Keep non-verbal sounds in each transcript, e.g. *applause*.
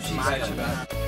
subscribe.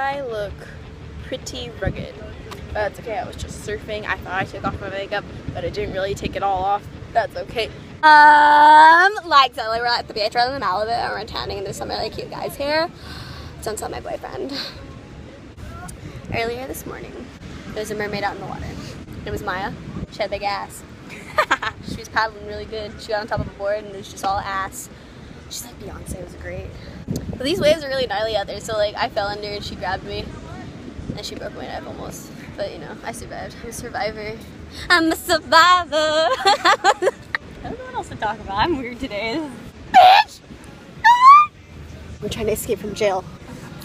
I look pretty rugged. but That's okay, I was just surfing. I thought I took off my makeup, but I didn't really take it all off. That's okay. Um, like so, we're at the beach rather than Malibu and we're tanning and there's some really cute guys here. Don't tell my boyfriend. Earlier this morning, there was a mermaid out in the water. It was Maya. She had big ass. *laughs* she was paddling really good. She got on top of a board and it was just all ass. She's like Beyonce, was great. But these waves are really gnarly out there, so like I fell under and she grabbed me and she broke my neck almost. But you know, I survived. I'm a survivor. I'm a survivor. I *laughs* don't know what else to talk about. I'm weird today. Bitch! *laughs* We're trying to escape from jail.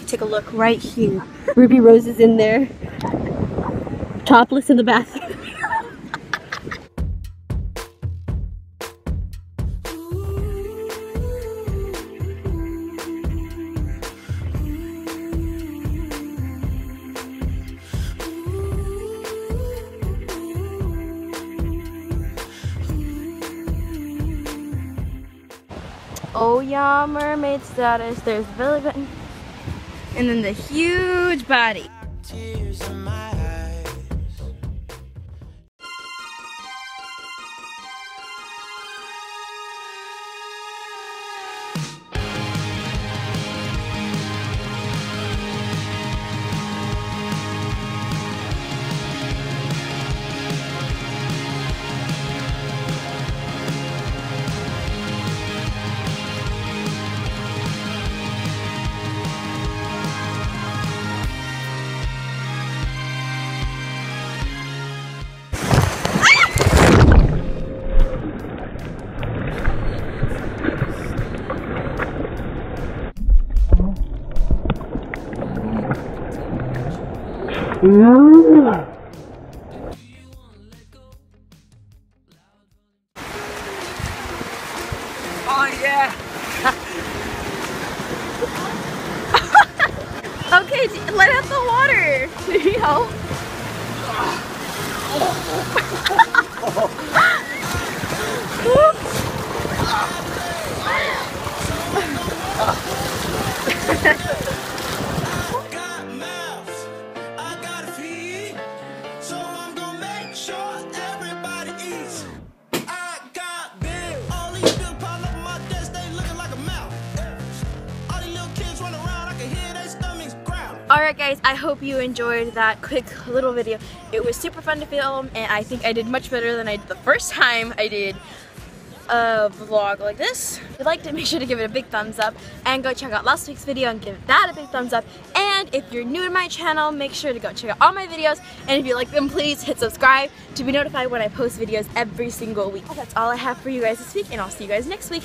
Take a look right here. Ruby Rose is in there. Topless in the bathroom. Oh yeah, mermaid status. There's the belly button. And then the huge body. Oh yeah. *laughs* Okay, let out the water. *laughs* There you *laughs* Alright guys, I hope you enjoyed that quick little video. It was super fun to film and I think I did much better than I did the first time I did a vlog like this. If you liked it, make sure to give it a big thumbs up and go check out last week's video and give that a big thumbs up. And if you're new to my channel, make sure to go check out all my videos. And if you like them, please hit subscribe to be notified when I post videos every single week. That's all I have for you guys this week and I'll see you guys next week.